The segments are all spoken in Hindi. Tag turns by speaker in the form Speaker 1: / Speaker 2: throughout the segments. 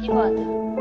Speaker 1: की बात है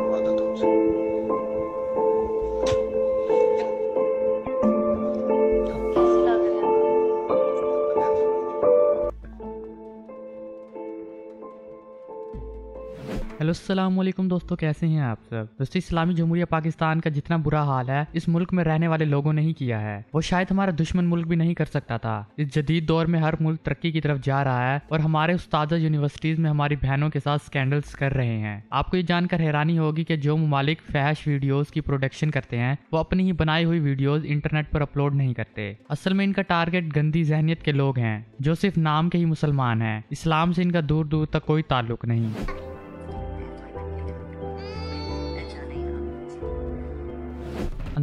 Speaker 2: हेलो अस्सलाम वालेकुम दोस्तों, कैसे हैं आप सब? दोस्तों इस्लामी जमहूरिया पाकिस्तान का जितना बुरा हाल है, इस मुल्क में रहने वाले लोगों ने ही किया है। वो शायद हमारा दुश्मन मुल्क भी नहीं कर सकता था। इस जदीद दौर में हर मुल्क तरक्की की तरफ़ जा रहा है और हमारे उस्ताद यूनिवर्सिटीज में हमारी बहनों के साथ स्कैंडल्स कर रहे हैं। आपको ये जानकर हैरानी होगी कि जो ममालिक फैश वीडियोस की प्रोडक्शन करते हैं, वो अपनी ही बनाई हुई वीडियोज़ इंटरनेट पर अपलोड नहीं करते। असल में इनका टारगेट गंदी जहनीत के लोग हैं, जो सिर्फ़ नाम के ही मुसलमान हैं। इस्लाम से इनका दूर दूर तक कोई ताल्लुक नहीं।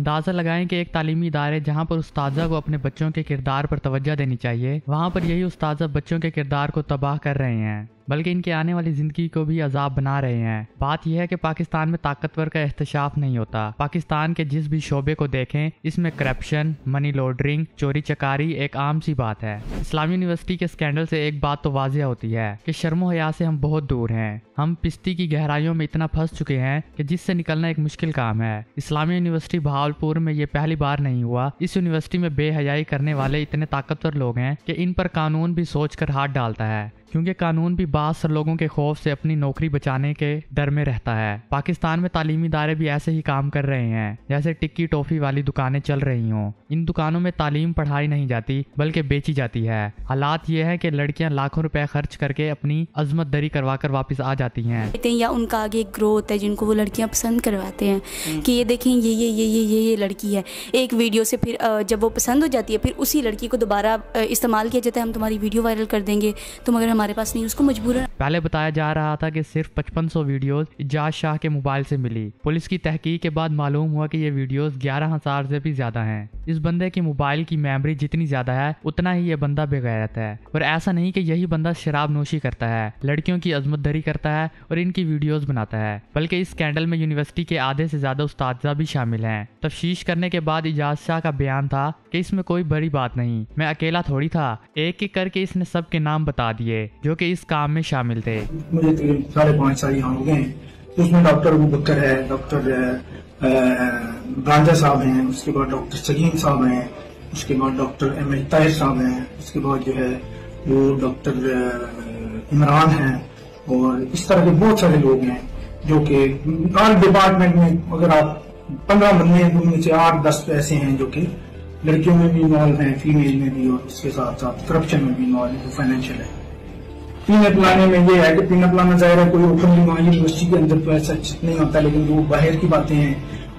Speaker 2: अंदाज़ा लगाएँ कि एक तालीमी इदारे जहाँ पर उसताजा को अपने बच्चों के किरदार पर तोज्जा देनी चाहिए, वहाँ पर यही उस्ताजा बच्चों के किरदार को तबाह कर रहे हैं। बल्कि इनके आने वाली ज़िंदगी को भी अजाब बना रहे हैं। बात यह है कि पाकिस्तान में ताकतवर का एहतशाफ नहीं होता। पाकिस्तान के जिस भी शोबे को देखें, इसमें करप्शन मनी लॉन्ड्रिंग चोरी चकारी एक आम सी बात है। इस्लामी यूनिवर्सिटी के स्कैंडल से एक बात तो वाजह होती है कि शर्मो हया से हम बहुत दूर हैं। हम पिस्ती की गहराइयों में इतना फंस चुके हैं कि जिससे निकलना एक मुश्किल काम है। इस्लामी यूनिवर्सिटी भावलपुर में ये पहली बार नहीं हुआ। इस यूनिवर्सिटी में बेहयाई करने वाले इतने ताकतवर लोग हैं कि इन पर कानून भी सोचकर हाथ डालता है। क्योंकि कानून भी बास लोगों के खौफ से अपनी नौकरी बचाने के डर में रहता है। पाकिस्तान में तालीमी इदारे भी ऐसे ही काम कर रहे हैं जैसे टिक्की टॉफी वाली दुकानें चल रही हों। इन दुकानों में तालीम पढ़ाई नहीं जाती बल्कि बेची जाती है। हालात ये है कि लड़कियाँ लाखों रुपए खर्च करके अपनी अजमत दरी करवा कर वापस आ जाती हैं।
Speaker 3: हैं या उनका आगे एक ग्रो है जिनको वो लड़कियाँ पसंद करवाते हैं कि ये देखें ये ये ये ये ये ये लड़की है। एक वीडियो से फिर जब वो पसंद हो जाती है फिर उसी लड़की को दोबारा इस्तेमाल किया जाता है हम तुम्हारी वीडियो वायरल कर देंगे तुम अगर हमारे पास नहीं, उसको मजबूर
Speaker 2: पहले बताया जा रहा था कि सिर्फ़ 5500 वीडियोस इजाज शाह के मोबाइल से मिली। पुलिस की तहकीक के बाद मालूम हुआ कि ये वीडियोस 11000 से भी ज़्यादा हैं। इस बंदे की मोबाइल की मेमोरी जितनी ज़्यादा है, उतना ही ये बंदा बेगैरत है। और ऐसा नहीं कि यही बंदा शराब नोशी करता है, लड़कियों की अजमत दरी करता है और इनकी वीडियोस बनाता है। बल्कि इस स्कैंडल में यूनिवर्सिटी के आधे से ज़्यादा उस्ताजा भी शामिल हैं। तफ्तीश करने के बाद इजाज शाह का बयान था कि इसमें कोई बड़ी बात नहीं, मैं अकेला थोड़ी था। एक एक करके इसने सबके नाम बता दिए। जो कि इस काम में शामिल थे।
Speaker 4: मुझे तकरीबन साढ़े पाँच साल यहाँ हो गए हैं। तो उसमें डॉक्टर अबू बकर है डॉक्टर अ, साहब हैं उसके बाद डॉक्टर सलीम साहब हैं उसके बाद डॉक्टर एम एच ताहिर साहब हैं उसके बाद जो है वो डॉक्टर इमरान हैं और इस तरह के बहुत सारे लोग हैं जो कि हर डिपार्टमेंट में अगर आप पंद्रह बंदे हैं तो उनमें से आठ दस ऐसे हैं जो कि लड़कियों में भी इन्वॉल्व हैं फीमेल में भी और इसके साथ साथ करप्शन में भी इन्वॉल्व है फाइनेंशियल है। पीने लाने में ये है कि पीना लाना ज़ाहिर है, कोई ओपनली वहाँ यूनिवर्सिटी के अंदर तो ऐसा नहीं होता लेकिन जो बाहर की बातें हैं।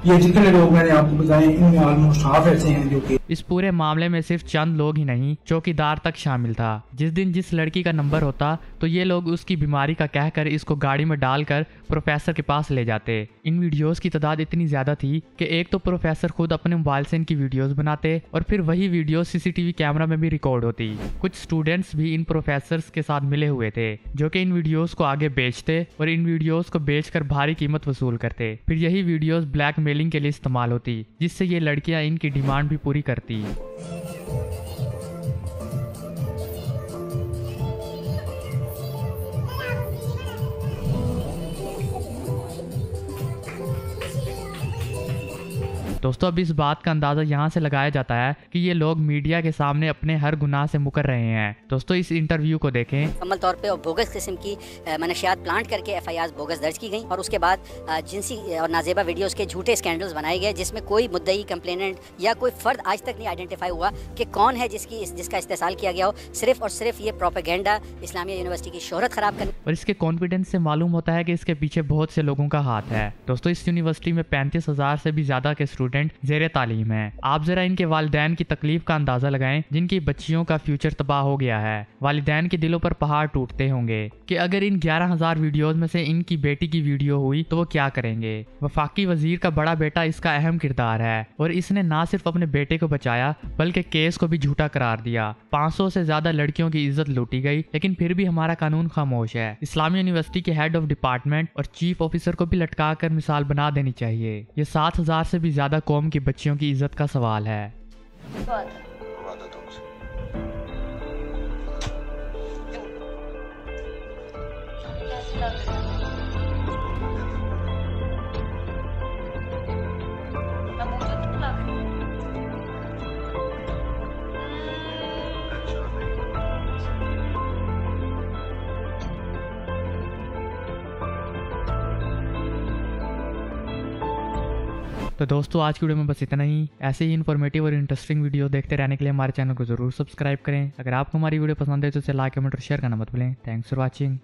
Speaker 4: ये जितने लोग मैंने आपको बताए, इनमें ऑलमोस्ट हाफ़ ऐसे हैं जो कि
Speaker 2: इस पूरे मामले में सिर्फ़ चंद लोग ही नहीं, चौकीदार तक शामिल था। जिस दिन जिस लड़की का नंबर होता तो ये लोग उसकी बीमारी का कहकर इसको गाड़ी में डालकर प्रोफेसर के पास ले जाते। इन वीडियोस की तादाद इतनी ज़्यादा थी कि एक तो प्रोफेसर खुद अपने मोबाइल से इनकी वीडियोस बनाते और फिर वही वीडियो सीसीटीवी कैमरा में भी रिकॉर्ड होती। कुछ स्टूडेंट्स भी इन प्रोफेसर के साथ मिले हुए थे, जो कि इन वीडियोस को आगे बेचते और इन वीडियोस को बेचकर भारी कीमत वसूल करते। फिर यही वीडियोस ब्लैकमेलिंग के लिए इस्तेमाल होती, जिससे ये लड़कियाँ इनकी डिमांड भी पूरी करती दोस्तों अब इस बात का अंदाज़ा यहाँ से लगाया जाता है कि ये लोग मीडिया के सामने अपने हर गुनाह से मुकर रहे हैं। दोस्तों इस इंटरव्यू को देखें।
Speaker 5: मुकम्मल तौर पे बोगस किस्म की मनशियात प्लांट करके एफ़ बोगस दर्ज की गई और उसके बाद जिनसी और नाजेबा वीडियोस के झूठे स्कैंडल्स बनाए गए जिसमें कोई मुद्दई कंप्लेनेंट या कोई फ़र्द आज तक नहीं आइडेंटिफाई हुआ कि कौन है जिसकी जिसका इस्तेसाल किया गया हो। सिर्फ़ और सिर्फ़ ये प्रोपेगेंडा इस्लामिया यूनिवर्सिटी की शोहरत ख़राब करने
Speaker 2: और इसके कॉन्फिडेंस से मालूम होता है कि इसके पीछे बहुत से लोगों का हाथ है। दोस्तों इस यूनिवर्सिटी में पैंतीस हज़ार से भी ज़्यादा के स्टूडेंट जेर तालीम हैं आप जरा इनके वालदेन की तकलीफ़ का अंदाज़ा लगाएँ जिनकी बच्चियों का फ्यूचर तबाह हो गया है वालदेन के दिलों पर पहाड़ टूटते होंगे कि अगर इन ग्यारह हज़ार में से इनकी बेटी की वीडियो हुई तो वो क्या करेंगे वफाकी वज़ीर का बड़ा बेटा इसका अहम किरदार है और इसने ना सिर्फ़ अपने बेटे को बचाया बल्कि केस को भी झूठा करार दिया 500 से ज़्यादा लड़कियों की इज़्ज़त लूटी गई लेकिन फिर भी हमारा कानून खामोश है इस्लामी यूनिवर्सिटी के हेड ऑफ़ डिपार्टमेंट और चीफ ऑफिसर को भी लटका कर मिसाल बना देनी चाहिए ये सात हज़ार से भी ज़्यादा कौम की बच्चियों की इज़्ज़त का सवाल है।
Speaker 1: है
Speaker 6: वादा
Speaker 2: तो दोस्तों, आज की वीडियो में बस इतना ही। ऐसे ही इन्फॉर्मेटिव और इंटरेस्टिंग वीडियो देखते रहने के लिए हमारे चैनल को ज़रूर सब्सक्राइब करें। अगर आपको हमारी वीडियो पसंद है तो इसे लाइक कमेंट और शेयर करना मत भूलें। Thanks for watching